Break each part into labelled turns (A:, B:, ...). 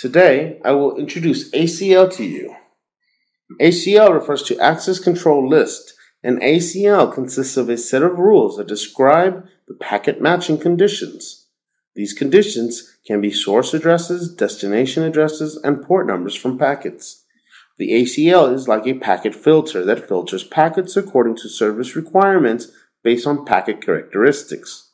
A: Today, I will introduce ACL to you. ACL refers to Access Control List. and ACL consists of a set of rules that describe the packet matching conditions. These conditions can be source addresses, destination addresses, and port numbers from packets. The ACL is like a packet filter that filters packets according to service requirements based on packet characteristics.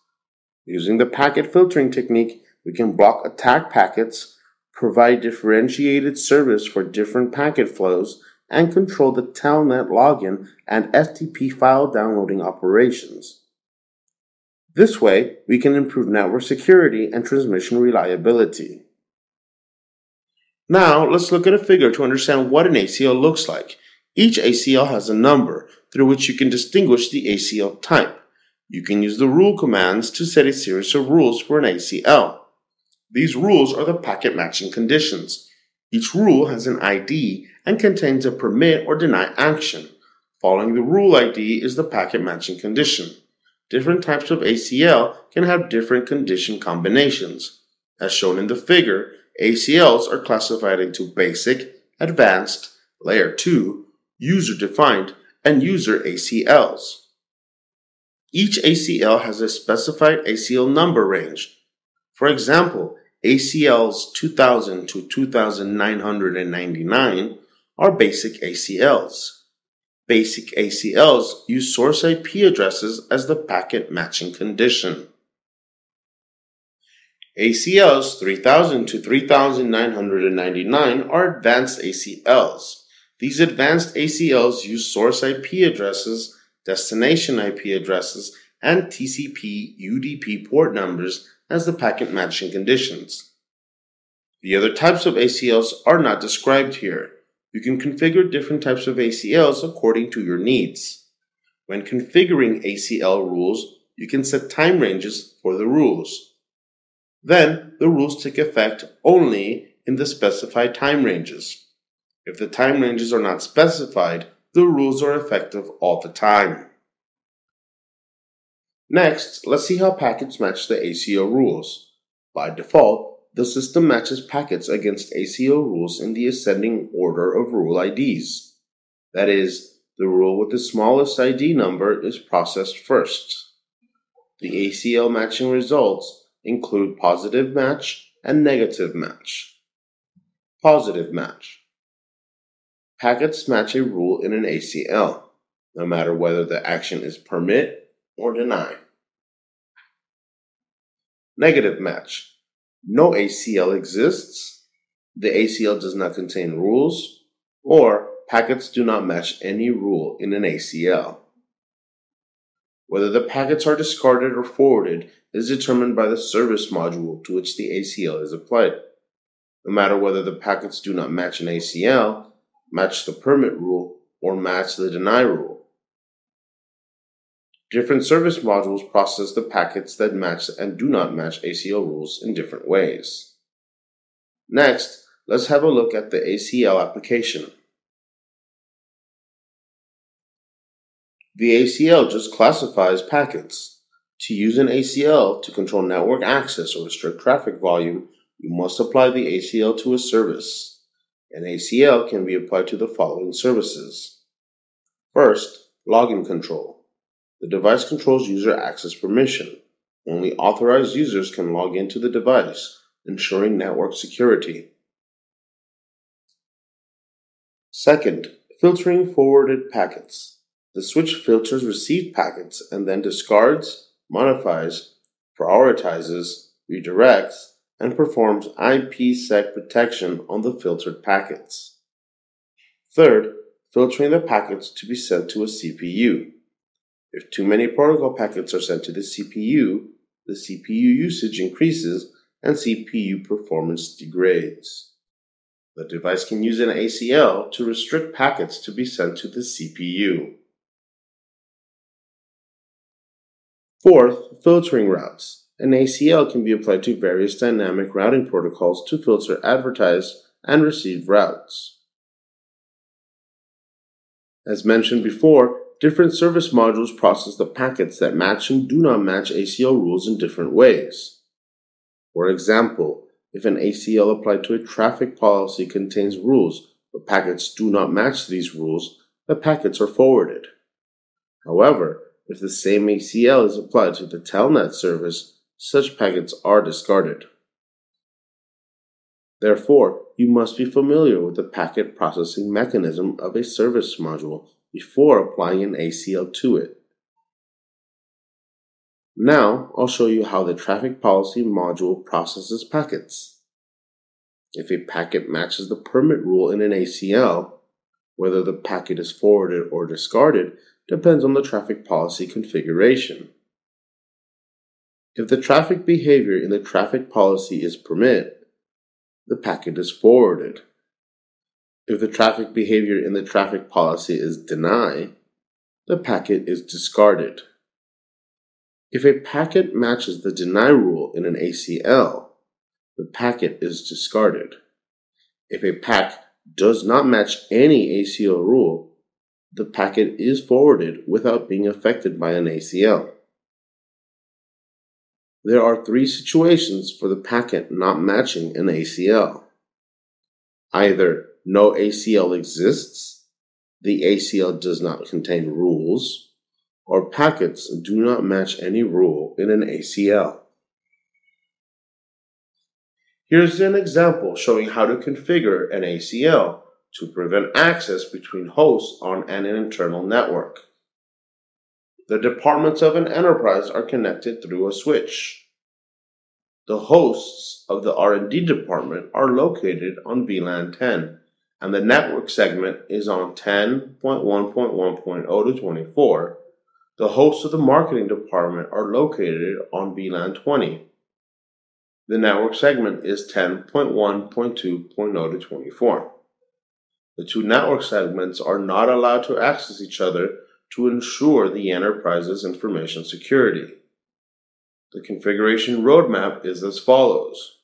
A: Using the packet filtering technique, we can block attack packets, provide differentiated service for different packet flows, and control the telnet login and FTP file downloading operations. This way, we can improve network security and transmission reliability. Now, let's look at a figure to understand what an ACL looks like. Each ACL has a number through which you can distinguish the ACL type. You can use the rule commands to set a series of rules for an ACL. These rules are the packet matching conditions. Each rule has an ID and contains a permit or deny action. Following the rule ID is the packet matching condition. Different types of ACL can have different condition combinations. As shown in the figure, ACLs are classified into basic, advanced, layer 2, user defined, and user ACLs. Each ACL has a specified ACL number range. For example, ACLs 2000 to 2999 are basic ACLs. Basic ACLs use source IP addresses as the packet matching condition. ACLs 3000 to 3999 are advanced ACLs. These advanced ACLs use source IP addresses, destination IP addresses, and TCP UDP port numbers as the packet matching conditions. The other types of ACLs are not described here. You can configure different types of ACLs according to your needs. When configuring ACL rules, you can set time ranges for the rules. Then the rules take effect only in the specified time ranges. If the time ranges are not specified, the rules are effective all the time. Next, let's see how packets match the ACL rules. By default, the system matches packets against ACL rules in the ascending order of rule IDs. That is, the rule with the smallest ID number is processed first. The ACL matching results include positive match and negative match. Positive match. Packets match a rule in an ACL, no matter whether the action is permit or deny. Negative match. No ACL exists, the ACL does not contain rules, or packets do not match any rule in an ACL. Whether the packets are discarded or forwarded is determined by the service module to which the ACL is applied. No matter whether the packets do not match an ACL, match the permit rule, or match the deny rule. Different service modules process the packets that match and do not match ACL rules in different ways. Next, let's have a look at the ACL application. The ACL just classifies packets. To use an ACL to control network access or restrict traffic volume, you must apply the ACL to a service. An ACL can be applied to the following services. First, login control. The device controls user access permission. Only authorized users can log into the device, ensuring network security. Second, filtering forwarded packets. The switch filters received packets and then discards, modifies, prioritizes, redirects, and performs IPsec protection on the filtered packets. Third, filtering the packets to be sent to a CPU. If too many protocol packets are sent to the CPU, the CPU usage increases and CPU performance degrades. The device can use an ACL to restrict packets to be sent to the CPU. Fourth, filtering routes. An ACL can be applied to various dynamic routing protocols to filter advertised and received routes. As mentioned before, different service modules process the packets that match and do not match ACL rules in different ways. For example, If an ACL applied to a traffic policy contains rules, but packets do not match these rules, the packets are forwarded. However, if the same ACL is applied to the telnet service, such packets are discarded. Therefore, you must be familiar with the packet processing mechanism of a service module before applying an ACL to it. Now, I'll show you how the traffic policy module processes packets. If a packet matches the permit rule in an ACL, whether the packet is forwarded or discarded depends on the traffic policy configuration. If the traffic behavior in the traffic policy is permit, the packet is forwarded. If the traffic behavior in the traffic policy is deny, the packet is discarded. If a packet matches the deny rule in an ACL, the packet is discarded. If a pack does not match any ACL rule, the packet is forwarded without being affected by an ACL. There are three situations for the packet not matching an ACL. Either no ACL exists, the ACL does not contain rules, or packets do not match any rule in an ACL. Here's an example showing how to configure an ACL to prevent access between hosts on an internal network. The departments of an enterprise are connected through a switch. The hosts of the R&D department are located on VLAN 10, and the network segment is on 10.1.1.0 to 24 the hosts of the marketing department are located on VLAN 20. The network segment is 10.1.2.0 to 24. The two network segments are not allowed to access each other to ensure the enterprise's information security. The configuration roadmap is as follows.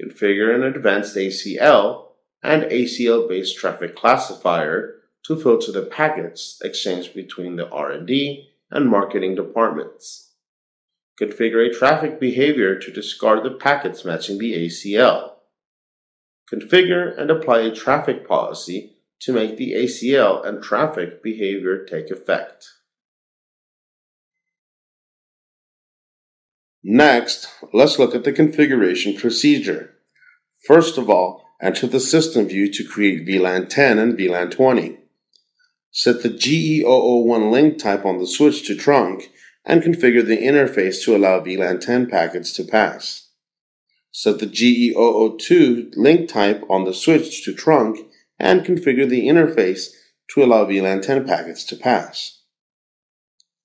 A: Configure an advanced ACL and ACL based traffic classifier to filter the packets exchanged between the R&D and marketing departments. Configure a traffic behavior to discard the packets matching the ACL. Configure and apply a traffic policy to make the ACL and traffic behavior take effect. Next, let's look at the configuration procedure. First of all, enter the system view to create VLAN 10 and VLAN 20. Set the GE001 link type on the switch to trunk and configure the interface to allow VLAN 10 packets to pass. Set the GE002 link type on the switch to trunk and configure the interface to allow VLAN 10 packets to pass.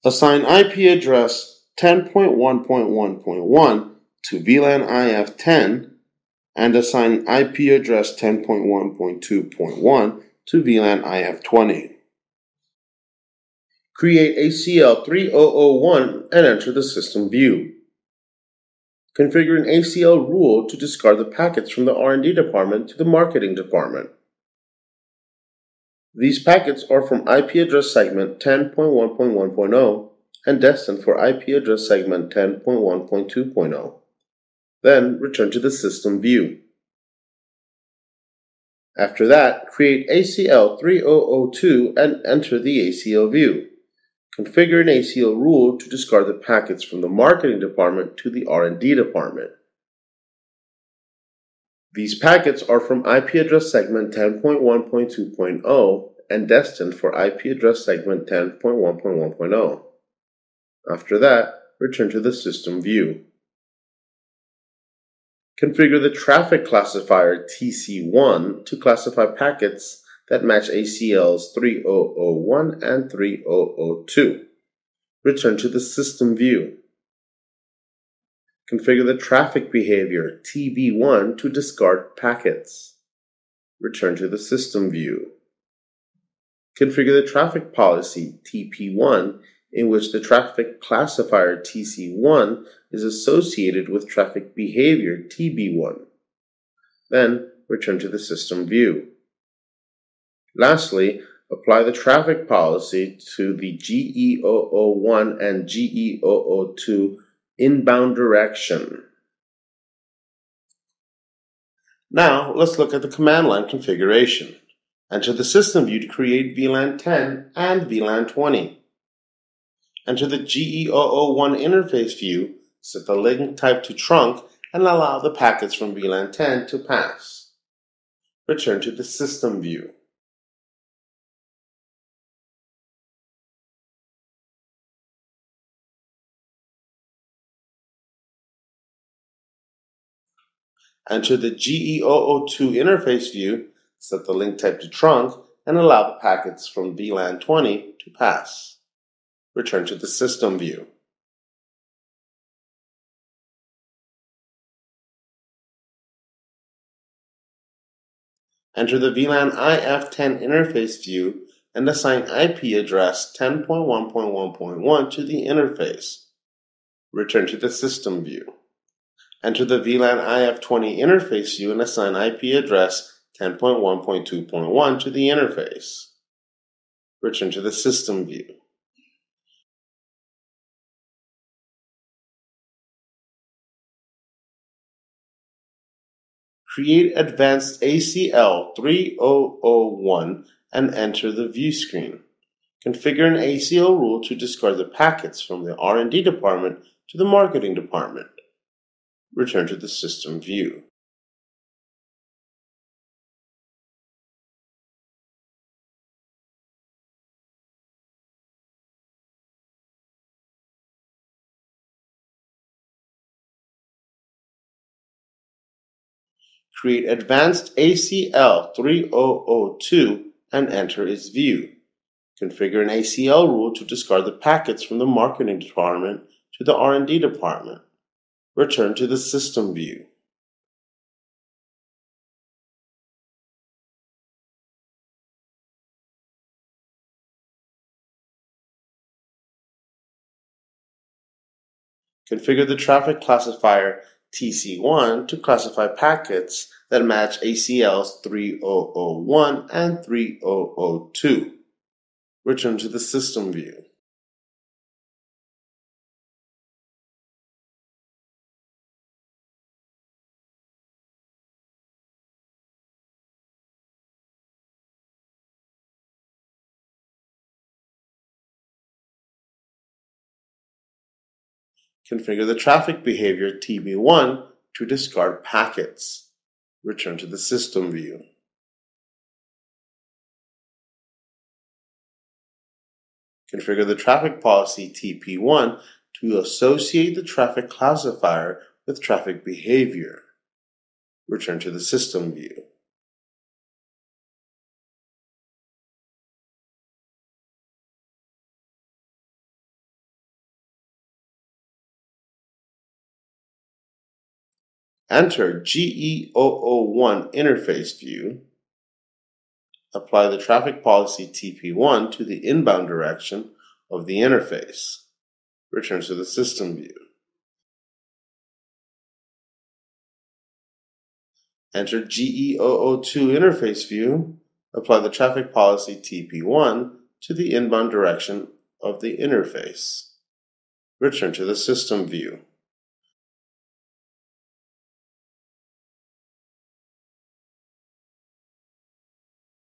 A: Assign IP address 10.1.1.1 to VLAN IF10 and assign IP address 10.1.2.1 to VLAN IF20 create ACL 3001 and enter the system view. Configure an ACL rule to discard the packets from the R&D department to the marketing department. These packets are from IP address segment 10.1.1.0 and destined for IP address segment 10.1.2.0. Then return to the system view. After that, create ACL 3002 and enter the ACL view. Configure an ACL rule to discard the packets from the marketing department to the R&D department. These packets are from IP address segment 10.1.2.0 and destined for IP address segment 10.1.1.0. After that, return to the system view. Configure the traffic classifier TC1 to classify packets that match ACLs 3001 and 3002. Return to the system view. Configure the traffic behavior TB1 to discard packets. Return to the system view. Configure the traffic policy TP1 in which the traffic classifier TC1 is associated with traffic behavior TB1. Then return to the system view. Lastly, apply the traffic policy to the GE001 and GE002 inbound direction. Now, let's look at the command line configuration. Enter the system view to create VLAN 10 and VLAN 20. Enter the GE001 interface view, set the link type to trunk, and allow the packets from VLAN 10 to pass. Return to the system view. Enter the GE002 interface view, set the link type to trunk, and allow the packets from VLAN 20 to pass. Return to the system view. Enter the VLAN IF10 interface view and assign IP address 10.1.1.1 to the interface. Return to the system view. Enter the VLAN IF20 interface view and assign IP address 10.1.2.1 to the interface. Return to the system view. Create Advanced ACL 3001 and enter the view screen. Configure an ACL rule to discard the packets from the R&D department to the marketing department return to the system view. Create Advanced ACL 3002 and enter its view. Configure an ACL rule to discard the packets from the marketing department to the R&D department. Return to the system view. Configure the traffic classifier TC1 to classify packets that match ACLs 3001 and 3002. Return to the system view. Configure the traffic behavior TB1 to discard packets. Return to the system view. Configure the traffic policy TP1 to associate the traffic classifier with traffic behavior. Return to the system view. Enter GE001 interface view. Apply the traffic policy TP1 to the inbound direction of the interface. Return to the system view. Enter GE002 interface view. Apply the traffic policy TP1 to the inbound direction of the interface. Return to the system view.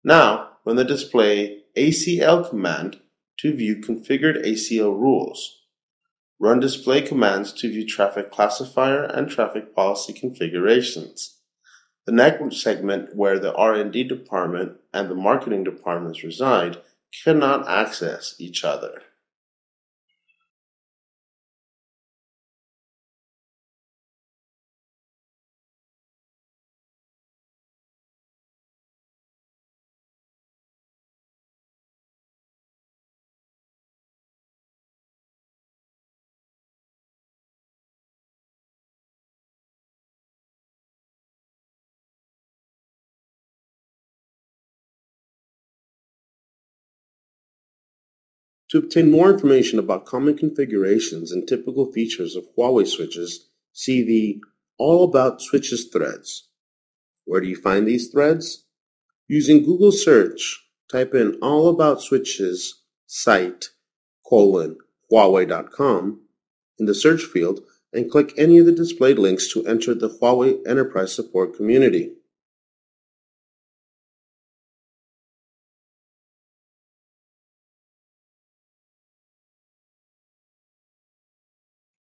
A: Now run the display ACL command to view configured ACL rules. Run display commands to view traffic classifier and traffic policy configurations. The network segment where the R&D department and the marketing departments reside cannot access each other. To obtain more information about common configurations and typical features of Huawei switches, see the All About Switches threads. Where do you find these threads? Using Google search, type in All About Switches site colon Huawei.com in the search field and click any of the displayed links to enter the Huawei Enterprise Support community.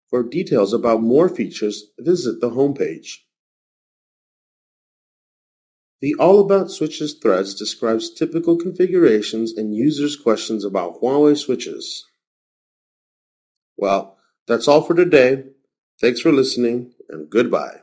A: For details about more features, visit the homepage. The All About Switches threads describes typical configurations and users' questions about Huawei switches. Well, that's all for today. Thanks for listening and goodbye.